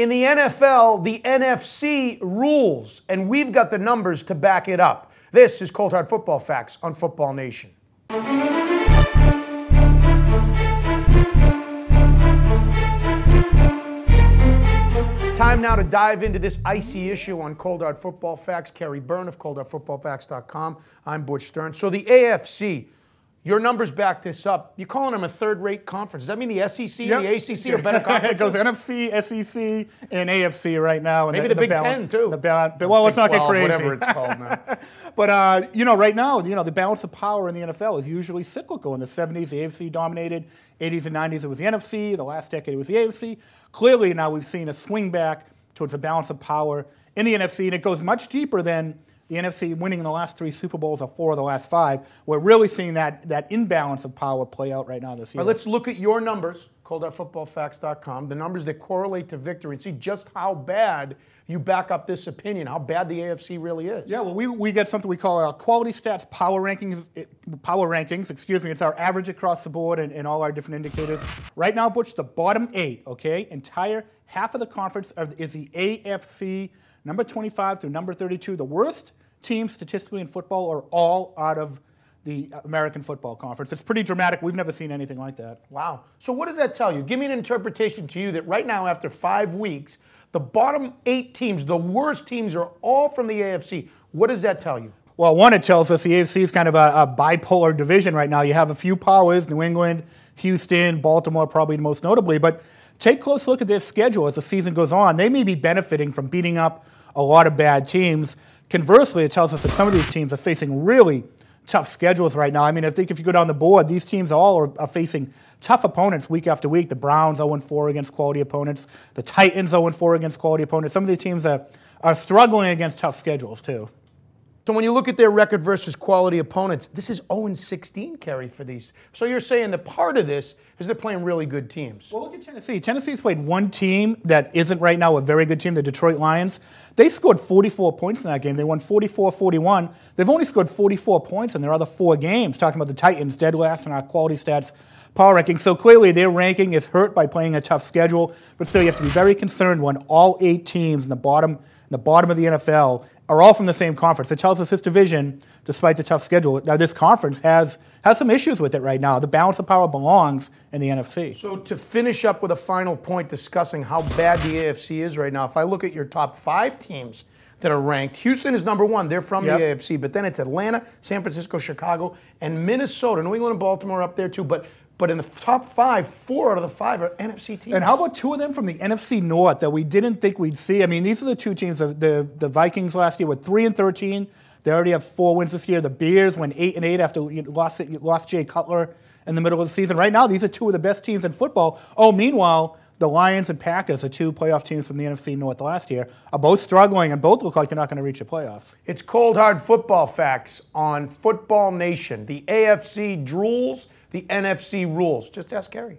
In the NFL, the NFC rules, and we've got the numbers to back it up. This is Cold Hard Football Facts on Football Nation. Time now to dive into this icy issue on Cold Hard Football Facts. Kerry Byrne of ColdHardFootballFacts.com. I'm Butch Stern. So the AFC your numbers back this up. You're calling them a third-rate conference. Does that mean the SEC Yep. and the ACC are better conferences? it goes NFC, SEC, and AFC right now. And Maybe the Big bal- Ten, too. The bal- well, let's not get 12, crazy. Whatever it's called now. But uh, you know, right now, you know, the balance of power in the NFL is usually cyclical. In the 70s, the AFC dominated. 80s and 90s, it was the NFC. The last decade, it was the AFC. Clearly, now we've seen a swing back towards a balance of power in the NFC, and it goes much deeper than the NFC winning in the last three Super Bowls or four of the last five. We're really seeing that that imbalance of power play out right now this year. All right, let's look at your numbers, coldhardfootballfacts.com, the numbers that correlate to victory, and see just how bad you back up this opinion, how bad the AFC really is. Yeah, well, we, we get something we call our quality stats power rankings. Power rankings, excuse me. It's our average across the board and, and all our different indicators. Right now, Butch, the bottom eight, okay, entire half of the conference is the AFC, number 25 through number 32. The worst teams statistically in football are all out of the American Football Conference. It's pretty dramatic. We've never seen anything like that. Wow. So what does that tell you? Give me an interpretation to you that right now, after five weeks, the bottom eight teams, the worst teams, are all from the AFC. What does that tell you? Well, one, it tells us the AFC is kind of a, a bipolar division right now. You have a few powers, New England, Houston, Baltimore, probably most notably. But take a close look at their schedule as the season goes on. They may be benefiting from beating up a lot of bad teams. Conversely, it tells us that some of these teams are facing really tough schedules right now. I mean, I think if you go down the board, these teams all are, are facing tough opponents week after week. The Browns 0-4 against quality opponents. The Titans 0-4 against quality opponents. Some of these teams are, are struggling against tough schedules too. So when you look at their record versus quality opponents, this is 0-16 Kerry for these. So you're saying that part of this is they're playing really good teams. Well, look at Tennessee. Tennessee's played one team that isn't right now a very good team, the Detroit Lions. They scored 44 points in that game. They won 44 41. They've only scored 44 points in their other four games. Talking about the Titans, dead last in our quality stats power ranking. So clearly their ranking is hurt by playing a tough schedule. But still, you have to be very concerned when all eight teams in the bottom, the bottom of the NFL are all from the same conference. It tells us this division, despite the tough schedule, now this conference has has some issues with it right now. The balance of power belongs in the NFC. So to finish up with a final point discussing how bad the AFC is right now, if I look at your top five teams that are ranked, Houston is number one. They're from Yep. the AFC, but then it's Atlanta, San Francisco, Chicago, and Minnesota. New England and Baltimore up there too. But but in the top five, four out of the five are NFC teams. And how about two of them from the NFC North that we didn't think we'd see? I mean, these are the two teams. The, the, the Vikings last year were three and thirteen. They already have four wins this year. The Bears went eight and eight after you lost you lost Jay Cutler in the middle of the season. Right now, these are two of the best teams in football. Oh, meanwhile, the Lions and Packers, the two playoff teams from the NFC North last year, are both struggling and both look like they're not going to reach the playoffs. It's cold hard football facts on Football Nation. The AFC drools, the NFC rules. Just ask Gary.